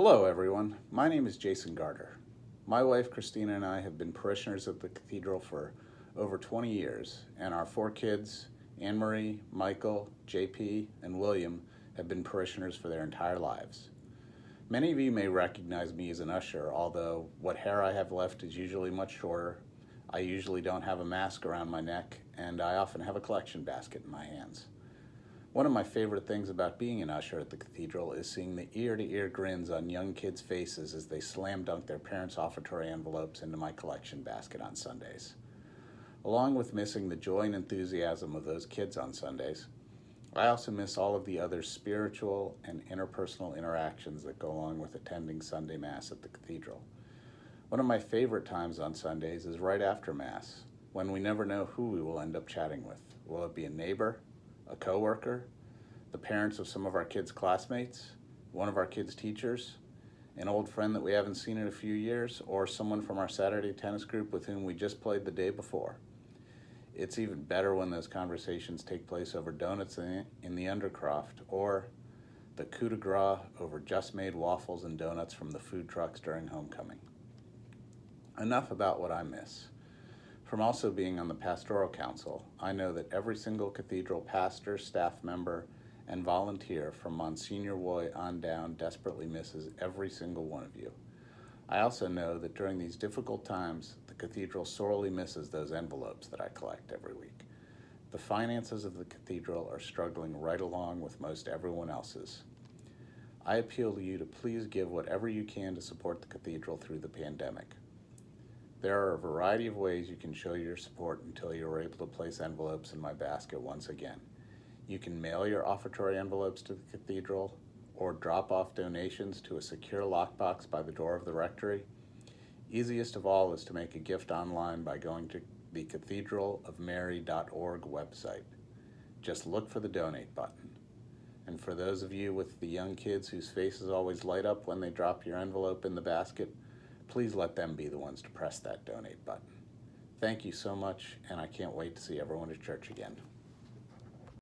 Hello, everyone. My name is Jason Gaarder. My wife Christina and I have been parishioners at the cathedral for over 20 years, and our four kids, Anne Marie, Michael, JP, and William, have been parishioners for their entire lives. Many of you may recognize me as an usher, although what hair I have left is usually much shorter. I usually don't have a mask around my neck, and I often have a collection basket in my hands. One of my favorite things about being an usher at the cathedral is seeing the ear-to-ear grins on young kids' faces as they slam dunk their parents' offertory envelopes into my collection basket on Sundays. Along with missing the joy and enthusiasm of those kids on Sundays, I also miss all of the other spiritual and interpersonal interactions that go along with attending Sunday Mass at the cathedral. One of my favorite times on Sundays is right after Mass, when we never know who we will end up chatting with. Will it be a neighbor, a coworker, the parents of some of our kids' classmates, one of our kids' teachers, an old friend that we haven't seen in a few years, or someone from our Saturday tennis group with whom we just played the day before. It's even better when those conversations take place over donuts in the Undercroft or the coup de grace over just made waffles and donuts from the food trucks during homecoming. Enough about what I miss. From also being on the Pastoral Council, I know that every single cathedral pastor, staff member, and volunteer from Monsignor Woy on down desperately misses every single one of you. I also know that during these difficult times, the cathedral sorely misses those envelopes that I collect every week. The finances of the cathedral are struggling right along with most everyone else's. I appeal to you to please give whatever you can to support the cathedral through the pandemic. There are a variety of ways you can show your support until you are able to place envelopes in my basket once again. You can mail your offertory envelopes to the cathedral or drop off donations to a secure lockbox by the door of the rectory. Easiest of all is to make a gift online by going to the cathedralofmary.org website. Just look for the donate button. And for those of you with the young kids whose faces always light up when they drop your envelope in the basket, please let them be the ones to press that donate button. Thank you so much, and I can't wait to see everyone at church again.